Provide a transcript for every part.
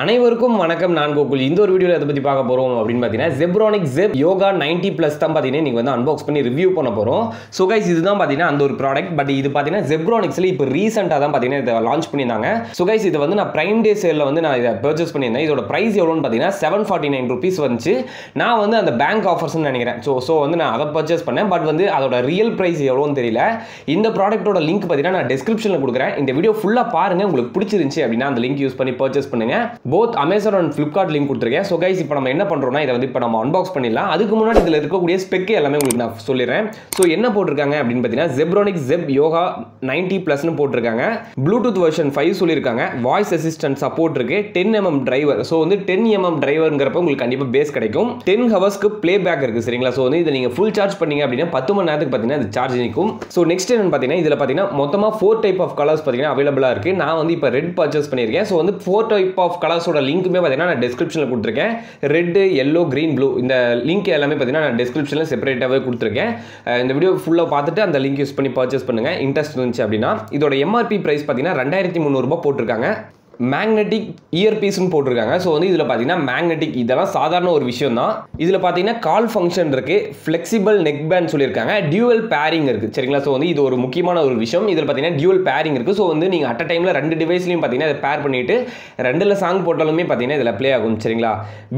அனைவருக்கும் வணக்கம். நான் கோகுல். இந்த ஒரு வீடியோவில் எதை பற்றி பார்க்க போகிறோம் அப்படின்னு பார்த்தீங்கன்னா ஜெப்ரானிக் ஜெப் யோகா 90 ப்ளஸ் தான் பார்த்தீங்கன்னா நீங்கள் வந்து அன்பாக்ஸ் பண்ணி ரிவ்யூ பண்ண போகிறோம் ஸோ கைஸ் இதுதான் பார்த்தீங்கன்னா அந்த ஒரு ப்ராடக்ட் பட் இது பார்த்தீங்கன்னா ஜெப்ரானிக்ஸில் இப்போ ரீசெண்டாக தான் பார்த்தீங்கன்னா இதை லான்ச் பண்ணியிருந்தாங்க. ஸோ கைஸ் இது வந்து நான் ப்ரைம் டே சேலில் வந்து நான் இதை பர்ச்சேஸ் பண்ணியிருந்தேன். இதோட ப்ரைஸ் எவ்வளோன்னு பார்த்தீங்கன்னா செவன் ஃபார்ட்டி நைன் ருபீஸ் வந்துச்சு. நான் வந்து அந்த பேங்க் ஆஃபர்ஸ்னு நினைக்கிறேன். ஸோ ஸோ வந்து நான் அதை பர்ச்சேஸ் பண்ணேன். பட் வந்து அதோட ரியல் ப்ரைஸ் எவ்வளோன்னு தெரியல. இந்த ப்ராடக்ட்டோட லிங்க் பார்த்தீங்கன்னா நான் டிஸ்கிரிப்ஷனில் கொடுக்குறேன். இந்த வீடியோ ஃபுல்லாக பாருங்கள் உங்களுக்கு பிடிச்சிருந்துச்சி அப்படின்னா அந்த லிங்க் யூஸ் பண்ணி பர்ச்சேஸ் பண்ணுங்கள் both Amazon and Flipkart link கொடுத்துருக்கேன். ஸோ கைஸ் இப்போ நம்ம என்ன பண்ணுறோம்னா இதை வந்து இப்போ நம்ம அன்பாக்ஸ் பண்ணிடலாம். அதுக்கு முன்னாடி இதில் இருக்கக்கூடிய ஸ்பெக் எல்லாமே உங்களுக்கு நான் சொல்லிடுறேன். ஸோ என்ன போட்டிருக்காங்க அப்படின்னு பார்த்தீங்கன்னா ஜெப்ரானிக் ஜெப் யோகா 90 ப்ளஸ்னு போட்டிருக்காங்க. ப்ளூடூத் வெர்ஷன் ஃபைவ் சொல்லியிருக்காங்க. வாய்ஸ் அசிஸ்டன்ட் சப்போர்ட் இருக்கு டென் எம்எம் டிரைவர் ஸோ வந்து டென் எம்எம் டிரைவருங்கிறப்ப உங்களுக்கு கண்டிப்பாக பேஸ் கிடைக்கும். டென் ஹவர்ஸ்க்கு ப்ளே பேக் இருக்கு சரிங்களா? ஸோ வந்து இதை நீங்கள் ஃபுல் சார்ஜ் பண்ணீங்க அப்படின்னா பத்து மணி நேரத்துக்கு பார்த்தீங்கன்னா இது சார்ஜ் நிற்கும். ஸோ நெக்ஸ்ட் என்னன்னு பார்த்தீங்கன்னா இதில் பார்த்தீங்கன்னா மொத்தமாக ஃபோர் டைப் ஆஃப் கலர்ஸ் பார்த்தீங்கன்னா அவைலபிளாக இருக்கு. நான் வந்து இப்போ ரெட் பர்ச்சேஸ் பண்ணியிருக்கேன். ஸோ வந்து ஃபோர் டைப் ஆஃப் கலர்ஸோட லிங்க்குமே பார்த்தீங்கன்னா நான் டிஸ்கிரிப்ஷனில் கொடுத்துருக்கேன். ரெட்டு எல்லோ க்ரீன் ப்ளூ இந்த லிங்க் எல்லாமே பார்த்தீங்கன்னா நான் டிஸ்கிரிப்ஷனில் செப்பரேட்டாகவே கொடுத்துருக்கேன். இந்த வீடியோ ஃபுல்லாக பார்த்துட்டு அந்த லிங்க் யூஸ் பண்ணி பர்ச்சேஸ் பண்ணுங்க. இன்ட்ரெஸ்ட் இருந்துச்சு அப்படின்னா இதோட எம்ஆர்பி ப்ரைஸ் பார்த்தீங்கன்னா ரெண்டாயிரத்தி முந்நூறுபா போட்டிருக்காங்க. மேக்னெட்டிக் இயர்பீஸ்னு போட்டிருக்காங்க. ஸோ வந்து இதில் பார்த்தீங்கன்னா மேக்னெட்டிக் இதெல்லாம் சாதாரண ஒரு விஷயம் தான் இதில் பார்த்தீங்கன்னா கால் ஃபங்க்ஷன் இருக்குது ஃப்ளெக்சிபிள் நெக் பேண்ட் சொல்லியிருக்காங்க. டியூவல் பேரிங் இருக்குது சரிங்களா? ஸோ வந்து இது ஒரு முக்கியமான ஒரு விஷயம். இதில் பார்த்தீங்கன்னா டியூவல் பேரிங் இருக்குது ஸோ வந்து நீங்கள் அட் அ டைமில் ரெண்டு டிவைஸ்லையும் பார்த்தீங்கன்னா அதை பேர் பண்ணிவிட்டு ரெண்டில் சாங் போட்டாலுமே பார்த்தீங்கன்னா இதில் ப்ளே ஆகும். சரிங்களா?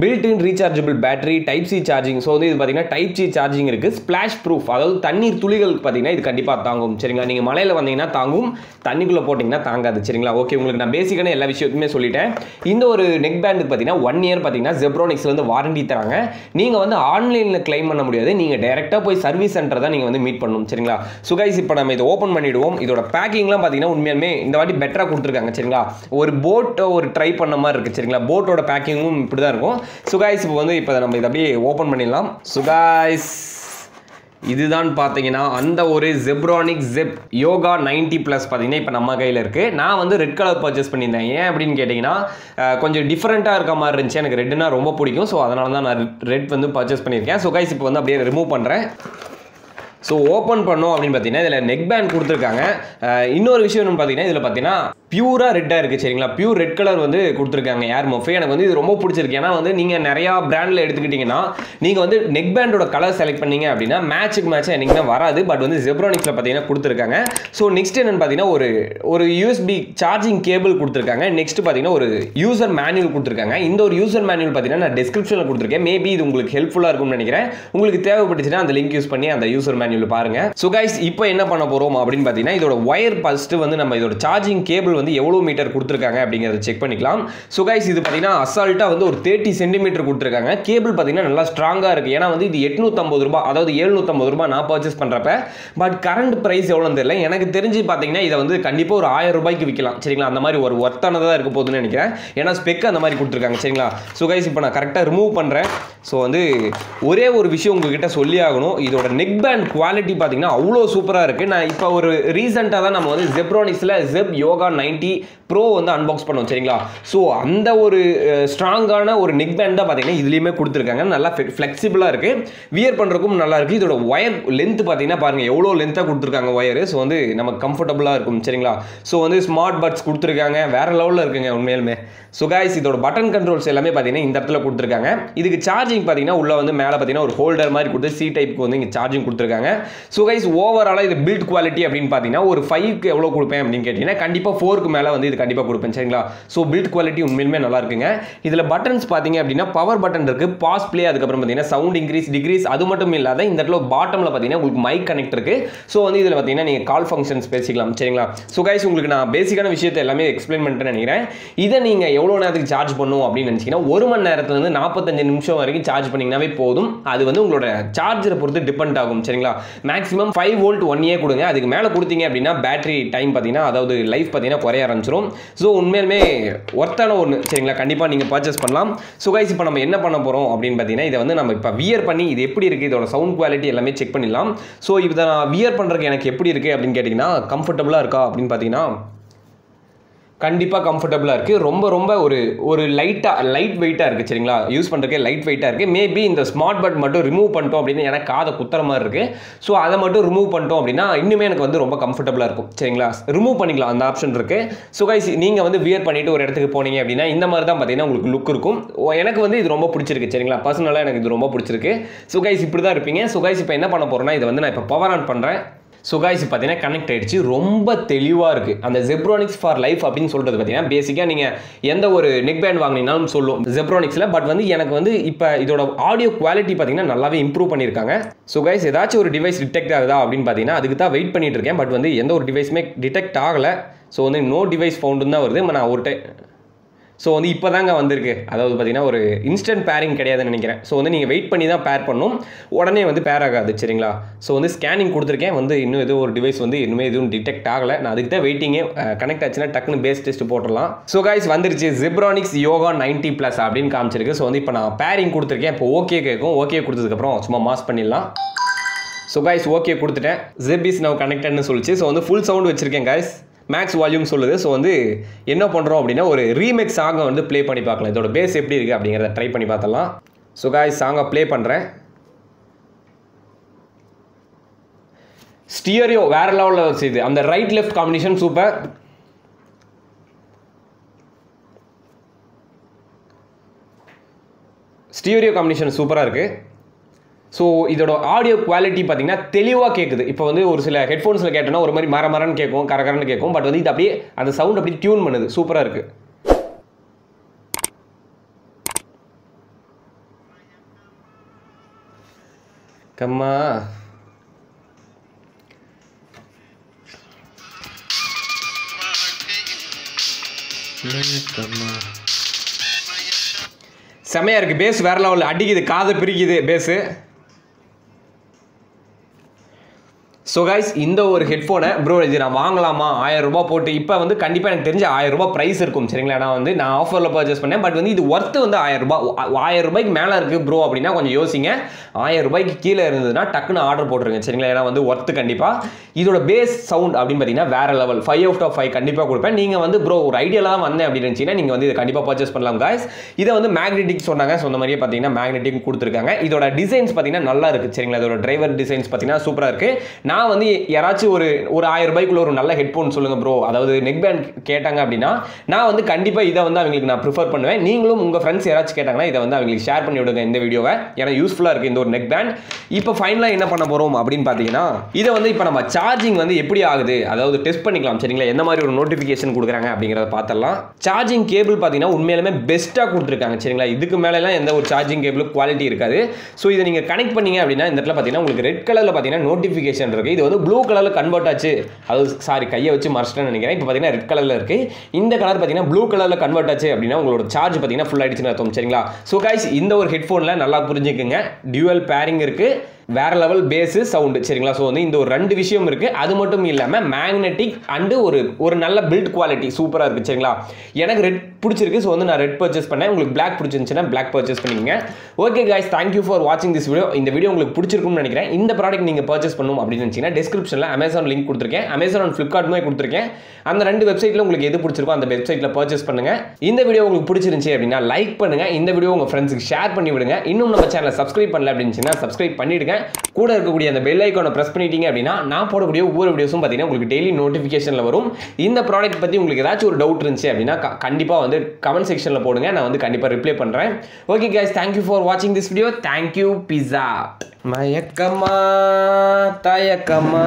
Built in rechargeable battery type C charging so வந்து இது பார்த்தீங்கன்னா டைப் சி சார்ஜிங் இருக்குது ஸ்பிளாஷ் ப்ரூஃப் அதாவது தண்ணீர் துளிகள் பார்த்தீங்கன்னா இது கண்டிப்பாக தாங்கும். சரிங்களா? நீங்கள் மலையில் வந்தீங்கன்னா தாங்கும். தண்ணிக்குள்ளே போட்டிங்கன்னா தாங்காது. சரிங்களா? ஓகே உங்களுக்கு நான் பேசிக்கான எல்லா விஷயத்துமே சொல்லிட்டேன். இந்த ஒரு நெக் பேண்டுக்கு பார்த்தீங்கன்னா ஒன் இயர் பார்த்தீங்கன்னா ஜெப்ரோனிக்ஸ்லேருந்து வந்து வாரண்டி தராங்க. நீங்கள் வந்து ஆன்லைனில் கிளைம் பண்ண முடியாது. நீங்கள் டேரெக்டாக போய் சர்வீஸ் சென்டர் தான் நீங்கள் வந்து மீட் பண்ணணும். சரிங்களா? சுகைஸ் இப்போ நம்ம இதை ஓப்பன் பண்ணிவிடுவோம் இதோட பேக்கிங்லாம் பார்த்தீங்கன்னா உண்மையாலுமே இந்த வாட்டி பெட்டராக கொடுத்துருக்காங்க. சரிங்களா? ஒரு போட்டை ஒரு ட்ரை பண்ண மாதிரி இருக்குது சரிங்களா? போட்டோட பேக்கிங்கும் இப்படி தான் இருக்கும். சுகாய்ஸ் இப்போ வந்து இப்போ நம்ம இதை அப்படியே ஓப்பன் பண்ணிடலாம். சுகாய்ஸ் இதுதான் பார்த்தீங்கன்னா அந்த ஒரு ஜெப்ரானிக் ஜெப் யோகா 90 ப்ளஸ் பார்த்தீங்கன்னா இப்போ நம்ம கையில் இருக்குது நான் வந்து ரெட் கலர் பர்ச்சேஸ் பண்ணியிருந்தேன். ஏன் அப்படின்னு கேட்டிங்கன்னா கொஞ்சம் டிஃப்ரெண்ட்டாக இருக்க மாதிரி இருந்துச்சு. எனக்கு ரெட்னா ரொம்ப பிடிக்கும். ஸோ அதனால தான் நான் ரெட் வந்து பர்ச்சேஸ் பண்ணியிருக்கேன். ஸோ கைஸ் இப்போ வந்து அப்படியே ரிமூவ் பண்ணுறேன் ஸோ ஓப்பன் பண்ணோம் அப்படின்னு பார்த்தீங்கன்னா இதில் நெக் பேண்ட் கொடுத்துருக்காங்க. இன்னொரு விஷயம் என்னென்னு பார்த்தீங்கன்னா இதில் பார்த்தீங்கன்னா பியூராக ரெட்டாக இருக்குது சரிங்களா? பியூர் ரெட் கலர் வந்து கொடுத்துருக்காங்க ஏர் மொஃபே? எனக்கு வந்து இது ரொம்ப பிடிச்சிருக்கு. ஏன்னா வந்து நீங்கள் நிறையா பிராண்டில் எடுத்துக்கிட்டிங்கன்னா நீங்கள் வந்து நெக் பேண்டோட கலர் செலக்ட் பண்ணீங்க அப்படின்னா மேட்சுக்கு மேட்சாக என்றைக்குமே வராது. பட் வந்து ஜெப்ரானிக்ஸில் பார்த்தீங்கன்னா கொடுத்துருக்காங்க. ஸோ நெக்ஸ்ட் என்னென்னு பார்த்தீங்கன்னா ஒரு ஒரு யூஎஸ்பி சார்ஜிங் கேபிள் கொடுத்துருக்காங்க. நெக்ஸ்ட் பார்த்தீங்கன்னா ஒரு யூசர் மேனுவல் கொடுத்துருக்காங்க. இந்த ஒரு யூசர் மேனுவல் பார்த்தீங்கன்னா நான் டிஸ்கிரிப்ஷனில் கொடுத்துருக்கேன். மேபி இது உங்களுக்கு ஹெல்ப்ஃபுல்லாக இருக்கும்னு நினைக்கிறேன். உங்களுக்கு தேவைப்பட்டுச்சுன்னா அந்த லிங்க் யூஸ் பண்ணி அந்த யூசர் மேனுவல் பாருங்க. ஸோ கைஸ் இப்போ என்ன பண்ண போகிறோம் அப்படின்னு பார்த்தீங்கன்னா இதோட ஒயர் ஃபஸ்ட்டு வந்து நம்ம இதோட சார்ஜிங் கேபிள் வந்து எவ்வளோ மீட்டர் கொடுத்துருக்காங்க அப்படிங்கிறத செக் பண்ணிக்கலாம். ஸோ கைஸ் இது பார்த்தீங்கன்னா அசால்ட்டாக வந்து ஒரு தேர்ட்டி சென்டிமீட்டர் கொடுத்துருக்காங்க. கேபிள் பார்த்தீங்கன்னா நல்லா ஸ்ட்ராங்காக இருக்குது ஏன்னா வந்து இது எட்நூற்றம்பது ரூபாய் அதாவது எழுநூற்றம்பது ரூபாய் நான் பர்ச்சேஸ் பண்ணுறப்ப பட் கரண்ட் ப்ரைஸ் எவ்வளோன்னு தெரியல. எனக்கு தெரிஞ்சு பார்த்தீங்கன்னா இதை வந்து கண்டிப்பாக ஒரு ஆயிரம் ரூபாய்க்கு விற்கலாம் சரிங்களா? அந்த மாதிரி ஒரு ஒர்த்தானதாக இருக்க போகுதுன்னு நினைக்கிறேன். ஏன்னா ஸ்பெக் அந்த மாதிரி கொடுத்துருக்காங்க. சரிங்களா? ஸோ கைஸ் இப்போ நான் கரெக்டாக ரிமூவ் பண்ணுறேன் ஸோ வந்து ஒரே ஒரு விஷயம் உங்ககிட்ட சொல்லி ஆகணும். இதோட நெக் பேண்ட் குவாலிட்டி பார்த்தீங்கன்னா அவ்வளோ சூப்பராக இருக்குது நான் இப்போ ஒரு ரீசெண்டாக தான் நம்ம வந்து ஜெப்ரானிஸில் ஜெப் யோகா நைன் 90 ப்ரோ வந்து அன்பாக்ஸ் பண்ணோம் சரிங்களா? ஸோ அந்த ஒரு ஸ்ட்ராங்கான ஒரு நெக் பேண்ட் தான் பார்த்தீங்கன்னா இதுலேயுமே கொடுத்துருக்காங்க. நல்லா ஃப்ளெக்சிபிளாக இருக்குது வியர் பண்ணுறதுக்கும் நல்லா இருக்குது இதோட ஒயர் லென்த் பார்த்தீங்கன்னா பாருங்கள் எவ்வளோ லென்த்தாக கொடுத்துருக்காங்க ஒயர் ஸோ வந்து நமக்கு கம்ஃபர்டபுளாக இருக்கும் சரிங்களா? ஸோ வந்து ஸ்மார்ட் பட்ஸ் கொடுத்துருக்காங்க. வேறு லெவலில் இருக்குங்க உண்மையிலுமே. ஸோ கைஸ் இதோட பட்டன் கண்ட்ரோல்ஸ் எல்லாமே பார்த்தீங்கன்னா இந்த இடத்துல கொடுத்துருக்காங்க. இதுக்கு சார்ஜிங் பார்த்தீங்கன்னா உள்ள வந்து மேலே பார்த்தீங்கன்னா ஒரு ஹோல்டர் மாதிரி கொடுத்து சி டைப்புக்கு வந்து இங்கே சார்ஜிங் கொடுத்துருக்காங்க. ஸோ கைஸ் ஓவராலாக இது பில்ட் குவாலிட்டி அப்படின்னு பார்த்தீங்கன்னா ஒரு ஃபைவ்க்கு எவ்வளோ கொடுப்பேன் அப்படின்னு கேட்டிங்கன்னா கண்டிப்பாக ஃபோருக்கு மேலே வந்து இது கண்டிப்பாக கொடுப்பேன் சரிங்களா? ஸோ பில்ட் குவாலிட்டி உண்மையிலுமே நல்லா இருக்குங்க. இதில் பட்டன்ஸ் பார்த்தீங்க அப்படின்னா பவர் பட்டன் இருக்குது பாஸ் பிளே அதுக்கப்புறம் பார்த்தீங்கன்னா சவுண்ட் இன்க்ரீஸ் டிகிரீஸ் அது மட்டும் இல்லாத இந்த இடத்துல பாட்டமில் பார்த்தீங்கன்னா உங்களுக்கு மைக் கனெக்ட் இருக்குது ஸோ வந்து இதில் பார்த்தீங்கன்னா நீங்கள் கால் ஃபங்க்ஷன்ஸ் பேசிக்கலாம் சரிங்களா? ஸோ கைஸ் உங்களுக்கு நான் பேசிக்கான விஷயத்தை எல்லாமே எக்ஸ்பிளைன் பண்ணிட்டு நினைக்கிறேன். இதை நீங்கள் எவ்வளோ நேரத்துக்கு சார்ஜ் பண்ணும் அப்படின்னு நினச்சிங்கன்னா ஒரு மணி நேரத்துலேருந்து நாற்பத்தஞ்சு நிமிஷம் வரைக்கும் சார்ஜ் பண்ணிங்கனாவே போதும். அது வந்து உங்களோட சார்ஜரை பொறுத்து டிபெண்ட் ஆகும் சரிங்களா? Maximum five volt one year கொடுங்க. அதுக்கு மேலே கொடுத்தீங்க அப்படின்னா பேட்டரி டைம் பார்த்தீங்கன்னா அதாவது லைஃப் பார்த்தீங்கன்னா குறைய ஆரம்பிச்சிடும் ஸோ உண்மையிலுமே ஒர்த்தான ஒன்று சரிங்களா? கண்டிப்பாக நீங்கள் பர்ச்சேஸ் பண்ணலாம். ஸோ கைஸ் இப்போ நம்ம என்ன பண்ண போகிறோம் அப்படின்னு பார்த்தீங்கன்னா இதை வந்து நம்ம இப்போ வியர் பண்ணி இது எப்படி இருக்குது இதோட சவுண்ட் குவாலிட்டி எல்லாமே செக் பண்ணிடலாம். ஸோ இதை நான் வியர் பண்ணுறதுக்கு எனக்கு எப்படி இருக்குது அப்படின்னு கேட்டிங்கன்னா கம்ஃபர்டபுளாக இருக்கா அப்படின்னு பார்த்தீங்கன்னா கண்டிப்பாக கம்ஃபர்டபுளாக இருக்குது ரொம்ப ரொம்ப ஒரு ஒரு லைட்டாக லைட் வெயிட்டாக இருக்குது சரிங்களா? யூஸ் பண்ணுறதுக்கே லைட் வெயிட்டாக இருக்குது மேபி இந்த ஸ்மார்ட் பட் மட்டும் ரிமூவ் பண்ணிட்டோம் அப்படின்னு எனக்கு காதை குத்துற மாதிரி இருக்குது ஸோ அதை மட்டும் ரிமூவ் பண்ணிட்டோம் அப்படின்னா இன்னுமே எனக்கு வந்து ரொம்ப கம்ஃபர்டபுளாக இருக்கும் சரிங்களா? ரிமூவ் பண்ணிக்கலாம் அந்த ஆப்ஷன் இருக்குது ஸோ கைஸ் நீங்கள் வந்து வியர் பண்ணிவிட்டு ஒரு இடத்துக்கு போனீங்க அப்படின்னா இந்த மாதிரி தான் பார்த்தீங்கன்னா உங்களுக்கு லுக் இருக்கும். ஓ, எனக்கு வந்து இது ரொம்ப பிடிச்சிருக்கு சரிங்களா? பர்சனலாக எனக்கு இது ரொம்ப பிடிச்சிருக்கு. ஸோ கைஸ் இப்படி தான் இருப்பீங்க. ஸோ கைஸ் இப்போ என்ன பண்ண போகிறேன்னா இதை வந்து நான் இப்போ பவர் ஆன் பண்ணுறேன் ஸோ காய்ஸ் பார்த்தீங்கன்னா கனெக்ட் ஆகிடுச்சு ரொம்ப தெளிவாக இருக்குது அந்த ஜெப்ரானிக்ஸ் ஃபார் லைஃப் அப்படின்னு சொல்கிறது பார்த்தீங்கன்னா பேசிக்காக நீங்கள் எந்த ஒரு நெக் பேண்ட் வாங்கினாலும் சொல்லும் ஜெப்ரானிக்ஸில் பட் வந்து எனக்கு வந்து இப்போ இதோட ஆடியோ குவாலிட்டி பார்த்தீங்கன்னா நல்லாவே இம்ப்ரூவ் பண்ணியிருக்காங்க. ஸோ கைஸ் ஏதாச்சும் ஒரு டிவைஸ் டிடெக்ட் ஆகுதா அப்படின்னு பார்த்தீங்கன்னா அதுக்கு தான் வெயிட் பண்ணிட்டு இருக்கேன். பட் வந்து எந்த ஒரு டிவைஸுமே டிடெக்ட் ஆகலை. ஸோ வந்து நோ டிவைஸ் ஃபவுண்டுன்னு தான் வருது. நான் ஒரு டைம் ஸோ வந்து இப்போ தாங்க வந்திருக்கு. அதாவது பார்த்தீங்கன்னா ஒரு இன்ஸ்டன்ட் பேரிங் கிடையாதுன்னு நினைக்கிறேன். ஸோ வந்து நீங்கள் வெயிட் பண்ணி தான் பேர் பண்ணும். உடனே வந்து பேர் ஆகாது சரிங்களா? ஸோ வந்து ஸ்கேனிங் கொடுத்துருக்கேன். வந்து இன்னும் ஏதோ ஒரு டிவைஸ் வந்து இன்னுமே எதுவும் டிடெக்ட் ஆகலை. நான் அதுக்கு தான் வெயிட்டிங்கே கனெக்ட் ஆச்சுன்னா டக்குன்னு பேஸ் டெஸ்ட் போட்டுடலாம். ஸோ கைஸ் வந்துருச்சு. ஜிப்ரானிக்ஸ் யோகா நைன்ட்டி ப்ளஸ் அப்படின்னு காமிச்சிருக்கு. ஸோ வந்து இப்போ நான் பேரிங் கொடுத்துருக்கேன். இப்போ ஓகே கேட்கும் ஓகே கொடுத்ததுக்கப்புறம் சும்மா மாஸ் பண்ணிடலாம். ஸோ கைஸ் ஓகே கொடுத்துட்டேன். ஜிப் இஸ் நவ் கனெக்டட்னு சொல்லிச்சு. ஸோ வந்து ஃபுல் சவுண்ட் வச்சுருக்கேன் கைஸ் மேக்ஸ் வால்யூம் சொல்லுது. ஸோ வந்து என்ன பண்ணுறோம் அப்படின்னா ஒரு ரீமேக் சாங்கை வந்து ப்ளே பண்ணி பார்க்கலாம். இதோட பேஸ் எப்படி இருக்குது அப்படிங்கிறத ட்ரை பண்ணி பார்த்தலாம் ஸோ காய் சாங்கை ப்ளே பண்ணுறேன் ஸ்டியரியோ வேற லெவலில் வச்சுது அந்த right left combination super stereo combination சூப்பராக இருக்குது ஸோ இதோட ஆடியோ குவாலிட்டி பார்த்தீங்கன்னா தெளிவாக கேட்குது இப்போ வந்து ஒரு சில ஹெட்ஃபோன்ஸில் கேட்டோன்னா ஒரு மாதிரி மர மரன்னு கேட்கும் கரகரன்னு கேட்கும் பட் வந்து இது அப்படியே அந்த சவுண்ட் அப்படியே டியூன் பண்ணுது. சூப்பராக இருக்குது கம்மா செமையா இருக்கு. பேஸ் வேற லெவலில் அடிக்குது. காதை பிரிக்குது. பேஸு ஸோ கைஸ் இந்த ஒரு ஹெட்ஃபோனை ப்ரோ இது நான் வாங்கலாமா? ஆயிரம் ரூபாய் போட்டு இப்போ வந்து கண்டிப்பாக எனக்கு தெரிஞ்ச ஆயிரம் ரூபாய் ப்ரைஸ் இருக்கும் சரிங்களா? நான் வந்து நான் ஆஃபரில் பர்ச்சேஸ் பண்ணேன். பட் வந்து இது ஒர்த்து வந்து ஆயிரம் ரூபாய் ஆயிரம் ரூபாய்க்கு மேலே இருக்குது ப்ரோ அப்படின்னா கொஞ்சம் யோசிங்க. ஆயிரம் ரூபாய்க்கு கீழே இருந்ததுன்னா டக்குன்னு ஆர்டர் போட்டுருங்க சரிங்களா? ஏன்னா வந்து ஒர்த்து கண்டிப்பாக இதோட பேஸ் சவுண்ட் அப்படின்னு பார்த்தீங்கன்னா வேறு level five out of five கண்டிப்பாக கொடுப்பேன். நீங்கள் வந்து ப்ரோ ஒரு ஐடியாலாம் வந்தேன் அப்படின்னு இருந்துச்சுன்னா நீங்கள் வந்து இதை கண்டிப்பாக பர்ச்சேஸ் பண்ணலாம் காய்ஸ் இதை வந்து மேக்னெட்டிக் சொன்னாங்க. ஸோ அந்த மாதிரியே பார்த்தீங்கன்னா மேக்னெட்டிக் கொடுத்துருக்காங்க. இதோட டிசைன்ஸ் பார்த்தீங்கன்னா நல்லா இருக்குது சரிங்களா? இதோட டிரைவர் டிசைன்ஸ் பார்த்தீங்கன்னா சூப்பராக இருக்குது நான் நான் வந்து யாராச்சும் ஒரு ஒரு ஆயிரம் ரூபாய்க்குள்ள ஒரு நல்ல ஹெட்ஃபோன் சொல்லுங்க ப்ரோ அதாவது நெக் பேண்ட் கேட்டாங்க அப்படின்னா நான் வந்து கண்டிப்பாக இதை வந்து அவங்களுக்கு நான் ப்ரிஃபர் பண்ணுவேன். நீங்களும் உங்கள் ஃப்ரெண்ட்ஸ் யாராச்சும் கேட்டாங்கன்னா இதை வந்து அவங்களுக்கு ஷேர் பண்ணி விடுங்க இந்த வீடியோவை ஏன்னா யூஸ்ஃபுல்லாக இருக்குது இந்த ஒரு நெக் பேண்ட் இப்போ ஃபைனலாக என்ன பண்ண போகிறோம் அப்படின்னு பார்த்தீங்கன்னா இதை வந்து இப்போ நம்ம சார்ஜிங் வந்து எப்படி ஆகுது? அதாவது டெஸ்ட் பண்ணிக்கலாம். சரிங்களா? எந்த மாதிரி ஒரு நோட்டிஃபிகேஷன் கொடுக்குறாங்க அப்படிங்கிறத பார்த்தலாம் சார்ஜிங் கேபிள் பார்த்தீங்கன்னா உண்மையிலுமே பெஸ்ட்டாக கொடுத்துருக்காங்க. சரிங்களா? இதுக்கு மேலெலாம் எந்த ஒரு சார்ஜிங் கேபிளும் குவாலிட்டி இருக்காது. ஸோ இதை நீங்கள் கனெக்ட் பண்ணீங்க அப்படின்னா இந்த இடத்துல பார்த்தீங்கன்னா உங்களுக்கு ரெட் கலரில் பார்த்தீங்கன்னா நோட்டிஃபிகேஷன் இருக்குது இது வந்து ப்ளூ கலரில் கன்வெர்ட் ஆச்சு. அது சாரி கையை வச்சு மறைச்சிட்டேன்னு நினைக்கிறேன். இப்போ பார்த்தீங்கன்னா ரெட் கலரில் இருக்குது இந்த கலர் பார்த்தீங்கன்னா ப்ளூ கலரில் கன்வெர்ட் ஆச்சு அப்படின்னா உங்களோட சார்ஜ் பார்த்தீங்கன்னா ஃபுல் ஆயிடுச்சுன்னு அர்த்தம். சரிங்களா? ஸோ கைஸ் இந்த ஒரு ஹெட்ஃபோனில் நல்லா புரிஞ்சுக்குங்க. டியூவல் பேரிங் இருக்குது வேற லெவல் பேஸு சவுண்டு. சரிங்களா? ஸோ வந்து இந்த ஒரு ரெண்டு விஷயம் இருக்குது அது மட்டும் இல்லாமல் மேக்னெட்டிக் அண்டு ஒரு ஒரு நல்ல பில்ட் குவாலிட்டி சூப்பராக இருக்குது சரிங்களா? எனக்கு ரெட் பிடிச்சிருக்கு. ஸோ வந்து நான் ரெட் பர்ச்சேஸ் பண்ணேன். உங்களுக்கு பிளாக் பிடிச்சிருந்துச்சுன்னா பிளாக் பர்ச்சேஸ் பண்ணிக்கங்க. Okay guys. Thank you for வாட்சிங் திஸ் வீடியோ இந்த வீடியோ உங்களுக்கு பிடிச்சிருக்கும்னு நினைக்கிறேன். இந்த ப்ராடக்ட் நீங்கள் பர்ச்சேஸ் பண்ணணும் அப்படின்னு நினச்சிங்கன்னா டிஸ்கிரிப்ஷனில் அமேசான் லிங்க் கொடுத்துருக்கேன். அமேசான் அண்ட் ஃப்ளிப்கார்ட்டுமே கொடுத்துருக்கேன். அந்த ரெண்டு வெப்சைட்டில் உங்களுக்கு எது பிடிச்சிருக்கோ அந்த வெப்சைட்டில் பர்ச்சேஸ் பண்ணுங்க. இந்த வீடியோ உங்களுக்கு பிடிச்சிருந்துச்சி அப்படின்னா லைக் பண்ணுங்க. இந்த வீடியோ உங்கள் ஃப்ரெண்ட்ஸுக்கு ஷேர் பண்ணி விடுங்க. இன்னும் நம்ம சேனலை சப்ஸ்கிரைப் பண்ணல அப்படின்னு சப்ஸ்கிரைப் பண்ணிவிடுங்க கூட இருக்கக்கூடிய அந்த பெல் ஐக்கானை ப்ரெஸ் பண்ணிட்டீங்க அப்படின்னா நான் போடக்கூடிய ஒவ்வொரு வீடியோஸும் பார்த்தீங்கன்னா உங்களுக்கு டெய்லி நோட்டிஃபிகேஷனில் வரும். இந்த ப்ராடக்ட் பற்றி உங்களுக்கு ஏதாச்சும் ஒரு டவுட் இருந்துச்சு அப்படின்னா கண்டிப்பாக வந்து கமெண்ட் செக்ஷனில் போடுங்க. நான் வந்து கண்டிப்பாக ரிப்ளை பண்ணுறேன் okay guys thank you for வாட்சிங் திஸ் வீடியோ தேங்க்யூ பிஸா மயக்கமா தயக்கமா.